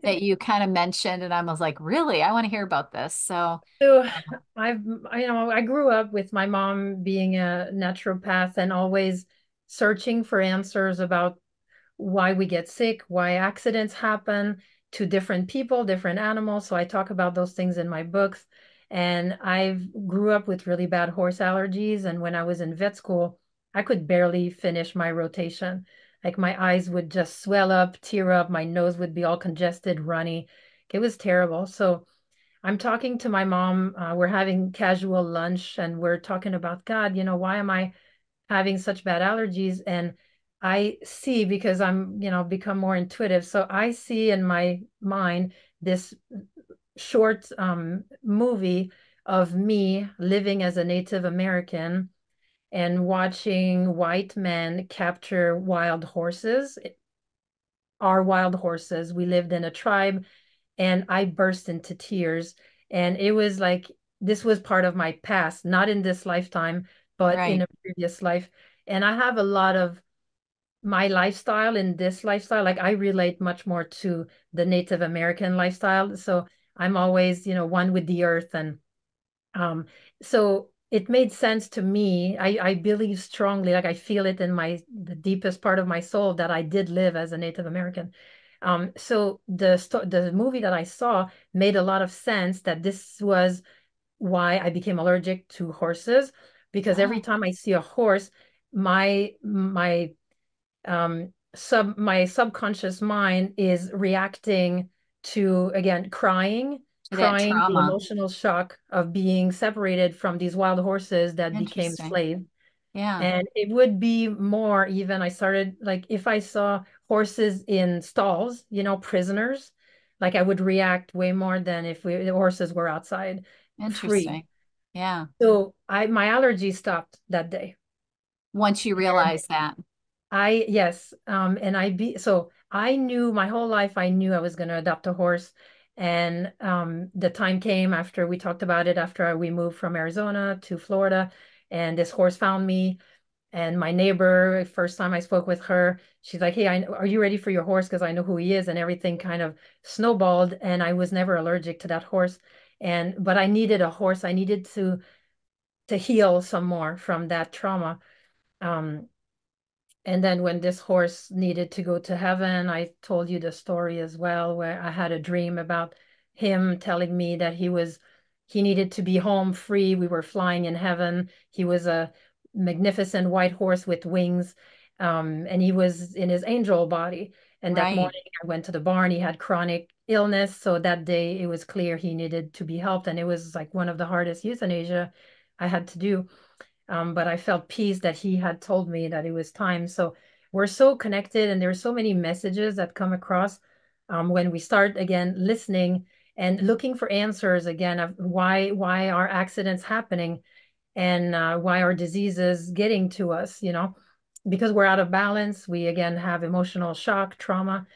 that you kind of mentioned and i was like really? I want to hear about this. So
so i've i you know i grew up with my mom being a naturopath and always searching for answers about why we get sick why accidents happen to different people different animals so i talk about those things in my books and i grew up with really bad horse allergies and when i was in vet school i could barely finish my rotation like my eyes would just swell up, tear up, my nose would be all congested, runny. It was terrible. So I'm talking to my mom. Uh, we're having casual lunch and we're talking about God, you know, why am I having such bad allergies? And I see because I'm, you know, become more intuitive. So I see in my mind this short um, movie of me living as a Native American and watching white men capture wild horses, our wild horses. We lived in a tribe and I burst into tears. And it was like, this was part of my past, not in this lifetime, but right. in a previous life. And I have a lot of my lifestyle in this lifestyle. Like I relate much more to the Native American lifestyle. So I'm always, you know, one with the earth. And um, so it made sense to me. I, I believe strongly, like I feel it in my the deepest part of my soul that I did live as a Native American. Um, so the the movie that I saw made a lot of sense that this was why I became allergic to horses because every time I see a horse, my my um, sub my subconscious mind is reacting to again crying crying, the emotional shock of being separated from these wild horses that became slaves.
Yeah.
And it would be more even. I started like if I saw horses in stalls, you know, prisoners, like I would react way more than if we, the horses were outside.
Interesting. Free. Yeah.
So I my allergy stopped that day.
Once you realize that.
I yes. Um and I be so I knew my whole life I knew I was gonna adopt a horse and um, the time came after we talked about it, after we moved from Arizona to Florida, and this horse found me. And my neighbor, first time I spoke with her, she's like, "Hey, I, are you ready for your horse? Because I know who he is." And everything kind of snowballed, and I was never allergic to that horse. And but I needed a horse. I needed to to heal some more from that trauma. Um, and then when this horse needed to go to heaven, I told you the story as well, where I had a dream about him telling me that he was he needed to be home free. We were flying in heaven. He was a magnificent white horse with wings, um, and he was in his angel body. And that right. morning, I went to the barn. He had chronic illness, so that day it was clear he needed to be helped, and it was like one of the hardest euthanasia I had to do. Um, but I felt peace that he had told me that it was time. So we're so connected, and there's so many messages that come across um, when we start again listening and looking for answers again of why why are accidents happening and uh, why are diseases getting to us. You know, because we're out of balance. We again have emotional shock, trauma,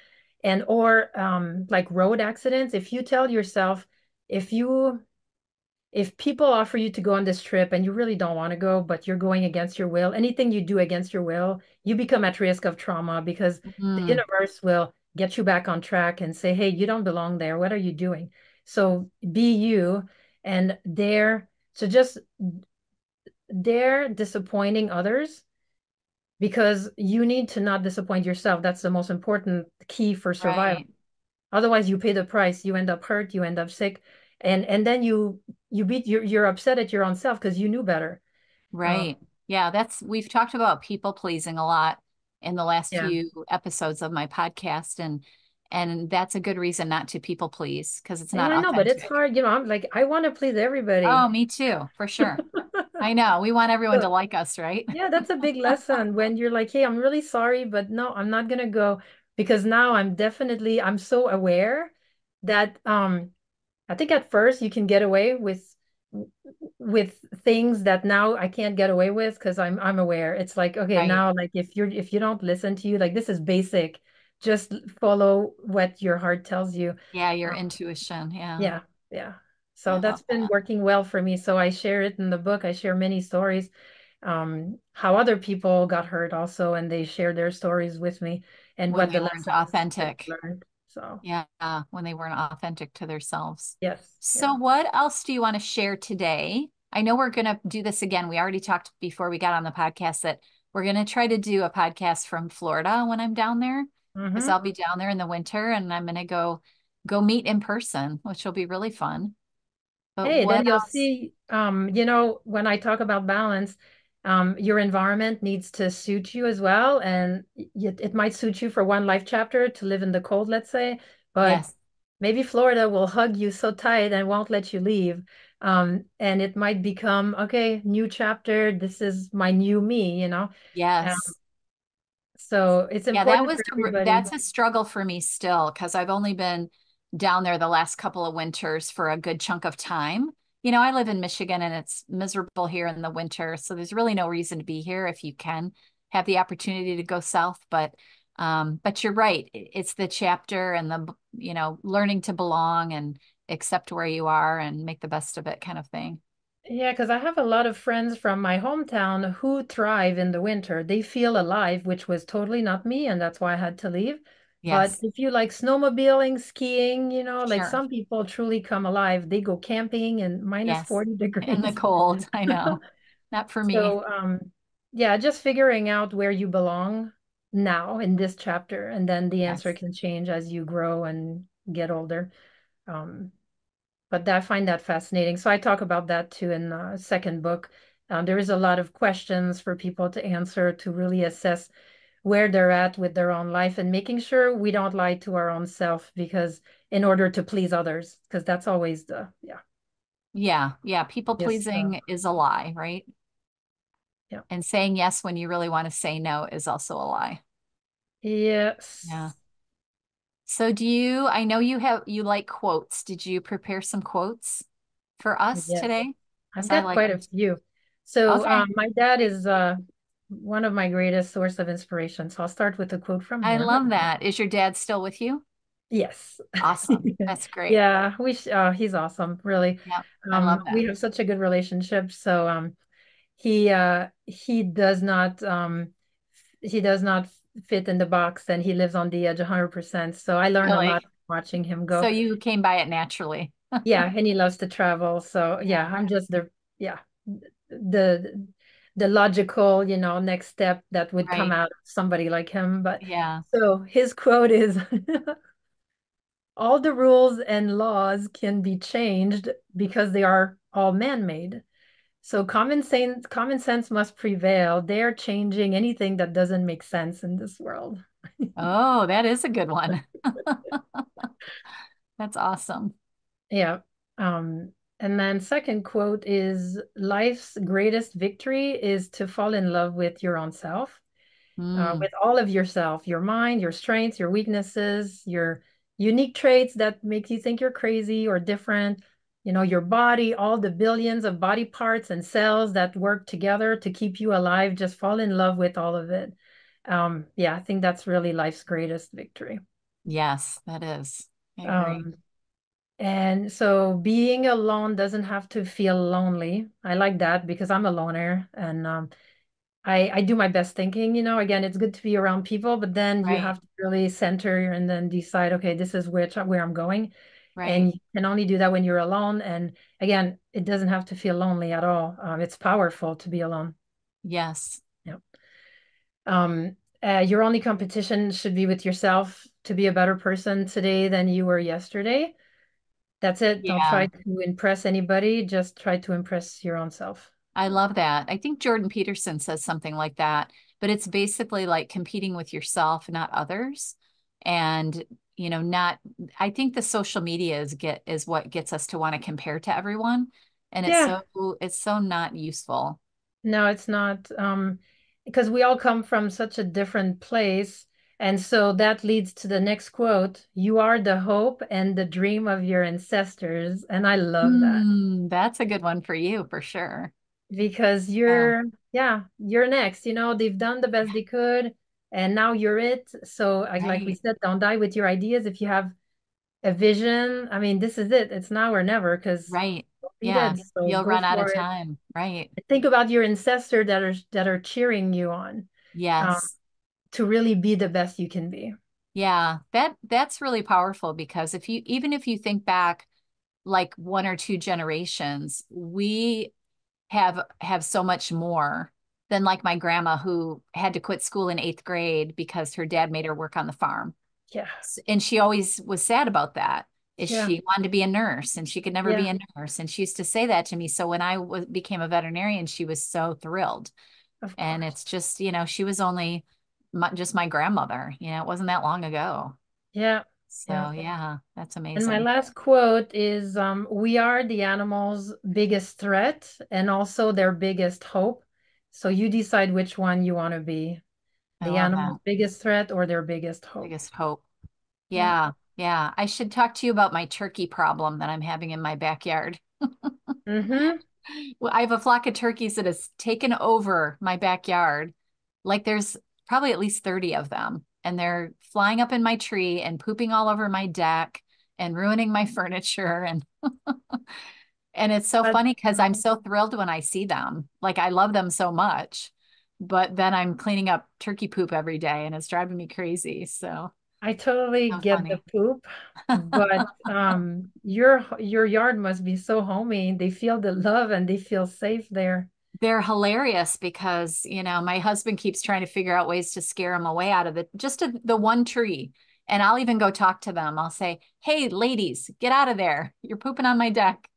and or um, like road accidents. If you tell yourself, if you if people offer you to go on this trip and you really don't want to go, but you're going against your will, anything you do against your will, you become at risk of trauma because mm. the universe will get you back on track and say, hey, you don't belong there. What are you doing? So be you and dare. So just dare disappointing others because you need to not disappoint yourself. That's the most important key for survival. Right. Otherwise, you pay the price. You end up hurt. You end up sick and and then you you beat you're, you're upset at your own self because you knew better
right um, yeah that's we've talked about people pleasing a lot in the last yeah. few episodes of my podcast and and that's a good reason not to people please because it's not
I know, but it's hard. You know, I'm like I want to please everybody.
Oh, me too, for sure. I know. We want everyone so, to like us, right?
yeah, that's a big lesson when you're like, hey, I'm really sorry, but no, I'm not gonna go because now I'm definitely I'm so aware that um I think at first you can get away with with things that now I can't get away with because I'm I'm aware. It's like, okay, right. now like if you're if you don't listen to you, like this is basic. Just follow what your heart tells you.
Yeah, your um, intuition. Yeah.
Yeah. Yeah. So I that's been that. working well for me. So I share it in the book. I share many stories, um, how other people got hurt also, and they share their stories with me and
when
what
the lessons authentic.
Learned. So
yeah, when they weren't authentic to themselves.
Yes.
So
yeah.
what else do you want to share today? I know we're going to do this again. We already talked before we got on the podcast that we're going to try to do a podcast from Florida when I'm down there because mm-hmm. I'll be down there in the winter and I'm going to go go meet in person, which will be really fun.
But hey, then you'll see um, you know, when I talk about balance, um, your environment needs to suit you as well. And it, it might suit you for one life chapter to live in the cold, let's say, but yes. maybe Florida will hug you so tight and won't let you leave. Um, and it might become, okay, new chapter. This is my new me, you know?
Yes. Um,
so it's important. Yeah, that was
that's a struggle for me still because I've only been down there the last couple of winters for a good chunk of time you know, I live in Michigan and it's miserable here in the winter. So there's really no reason to be here if you can have the opportunity to go south. But um, but you're right. It's the chapter and the you know learning to belong and accept where you are and make the best of it kind of thing.
Yeah, because I have a lot of friends from my hometown who thrive in the winter. They feel alive, which was totally not me, and that's why I had to leave. Yes. But if you like snowmobiling, skiing, you know, like sure. some people truly come alive. They go camping and minus yes. 40 degrees.
In the cold. I know. Not for me.
So um yeah, just figuring out where you belong now in this chapter. And then the answer yes. can change as you grow and get older. Um but I find that fascinating. So I talk about that too in the second book. Um, there is a lot of questions for people to answer to really assess where they're at with their own life and making sure we don't lie to our own self because in order to please others because that's always the yeah.
Yeah yeah people pleasing yes, uh, is a lie right?
Yeah.
And saying yes when you really want to say no is also a lie.
Yes.
Yeah. So do you i know you have you like quotes. Did you prepare some quotes for us yes. today?
I've got like quite them. a few. So okay. um, my dad is uh one of my greatest source of inspiration. So I'll start with a quote from him.
I love that. Is your dad still with you?
Yes.
Awesome. That's great.
yeah, we uh, he's awesome, really.
Yeah. Um, I love that.
we have such a good relationship. So um he uh he does not um he does not fit in the box and he lives on the edge 100%. So I learned really? a lot watching him go.
So you came by it naturally.
yeah, and he loves to travel. So yeah, I'm just the yeah, the the logical, you know, next step that would right. come out of somebody like him. But
yeah.
So his quote is all the rules and laws can be changed because they are all man-made. So common sense common sense must prevail. They're changing anything that doesn't make sense in this world.
oh, that is a good one. That's awesome.
Yeah. Um and then second quote is life's greatest victory is to fall in love with your own self, mm. uh, with all of yourself, your mind, your strengths, your weaknesses, your unique traits that make you think you're crazy or different, you know, your body, all the billions of body parts and cells that work together to keep you alive, just fall in love with all of it. Um, yeah, I think that's really life's greatest victory.
Yes, that is. I agree. Um,
and so being alone doesn't have to feel lonely. I like that because I'm a loner and um, I, I do my best thinking, you know, again, it's good to be around people, but then right. you have to really center and then decide, okay, this is which where I'm going. Right. And you can only do that when you're alone. And again, it doesn't have to feel lonely at all. Um, it's powerful to be alone.
Yes.
Yeah. Um, uh, your only competition should be with yourself to be a better person today than you were yesterday. That's it. Yeah. Don't try to impress anybody. Just try to impress your own self.
I love that. I think Jordan Peterson says something like that, but it's basically like competing with yourself, not others. And, you know, not, I think the social media is get, is what gets us to want to compare to everyone. And it's yeah. so it's so not useful.
No, it's not. Um, because we all come from such a different place. And so that leads to the next quote You are the hope and the dream of your ancestors. And I love that.
Hmm, that's a good one for you, for sure.
Because you're, yeah, yeah you're next. You know, they've done the best they could, and now you're it. So, right. like we said, don't die with your ideas. If you have a vision, I mean, this is it. It's now or never. Because,
right yeah dead, so you'll run out of time it. right
think about your ancestor that are that are cheering you on
yes um,
to really be the best you can be.
Yeah that that's really powerful because if you even if you think back like one or two generations we have have so much more than like my grandma who had to quit school in eighth grade because her dad made her work on the farm.
Yeah.
And she always was sad about that is yeah. she wanted to be a nurse and she could never yeah. be a nurse. And she used to say that to me. So when I w- became a veterinarian she was so thrilled. And it's just you know she was only my, just my grandmother you know it wasn't that long ago
yeah
so yeah, yeah that's amazing
and my last quote is um, we are the animals biggest threat and also their biggest hope so you decide which one you want to be the animal's that. biggest threat or their biggest hope
biggest hope yeah. yeah. Yeah, I should talk to you about my turkey problem that I'm having in my backyard.
mm-hmm.
Well, I have a flock of turkeys that has taken over my backyard. Like there's probably at least 30 of them, and they're flying up in my tree and pooping all over my deck and ruining my furniture and and it's so That's funny because I'm so thrilled when I see them. Like I love them so much, but then I'm cleaning up turkey poop every day and it's driving me crazy. So
I totally How get funny. the poop, but um, your your yard must be so homey. They feel the love and they feel safe there.
They're hilarious because you know my husband keeps trying to figure out ways to scare them away out of it. Just to the one tree, and I'll even go talk to them. I'll say, "Hey, ladies, get out of there! You're pooping on my deck,"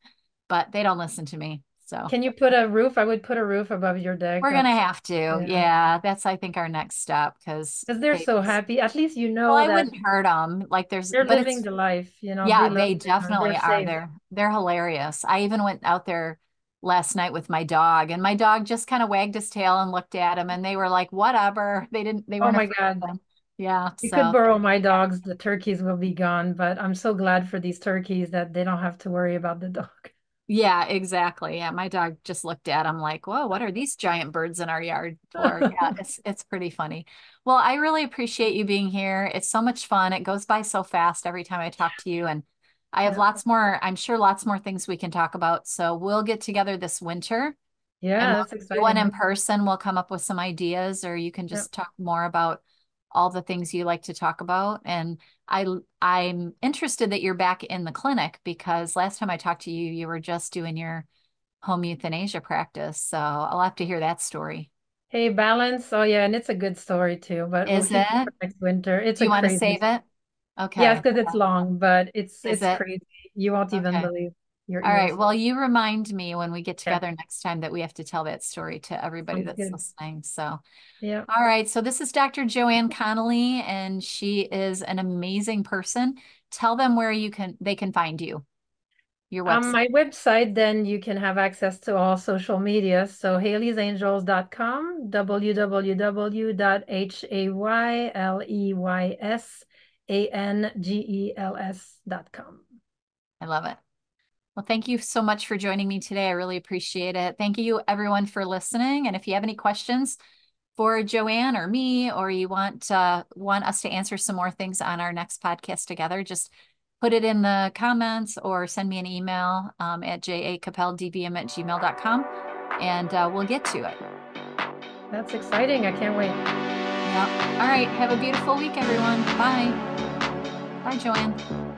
but they don't listen to me. So
can you put a roof? I would put a roof above your deck.
We're gonna have to. Yeah. yeah. that's I think our next step because
they're they, so happy. At least you know.
Well, I wouldn't hurt them. Like there's
they're living the life. You know.
Yeah, they, they definitely are. Safe. They're they're hilarious. I even went out there last night with my dog, and my dog just kind of wagged his tail and looked at him, and they were like, "Whatever." They didn't. They were. Oh
my god.
Yeah.
You so. could borrow my dogs. The turkeys will be gone, but I'm so glad for these turkeys that they don't have to worry about the dog.
Yeah, exactly. Yeah, my dog just looked at him like, "Whoa, what are these giant birds in our yard for?" yeah, it's it's pretty funny. Well, I really appreciate you being here. It's so much fun. It goes by so fast every time I talk to you, and I have lots more. I'm sure lots more things we can talk about. So we'll get together this winter.
Yeah, that's exciting.
One in person. We'll come up with some ideas, or you can just yep. talk more about all the things you like to talk about. And I I'm interested that you're back in the clinic because last time I talked to you, you were just doing your home euthanasia practice. So I'll have to hear that story.
Hey, balance. Oh yeah, and it's a good story too. But
is we'll it
next winter? It's.
Do you want to save it? Okay.
Yes, because it's long, but it's is it's it? crazy. You won't even okay. believe.
Your All right. Well, you remind me when we get together yeah. next time that we have to tell that story to everybody Sounds that's good. listening. So,
yeah.
All right. So, this is Dr. Joanne Connolly, and she is an amazing person. Tell them where you can they can find you.
Your website. Um, my website, then you can have access to all social media. So hayley'sangels.com, www.h-a-y-l-e-y-s-a-n-g-e-l-s.com.
I love it. Well, thank you so much for joining me today. I really appreciate it. Thank you, everyone, for listening. And if you have any questions for Joanne or me, or you want uh, want us to answer some more things on our next podcast together, just put it in the comments or send me an email um, at jacappeldvm at gmail.com and uh, we'll get to it.
That's exciting. I can't wait.
Yep. All right. Have a beautiful week, everyone. Bye. Bye, Joanne.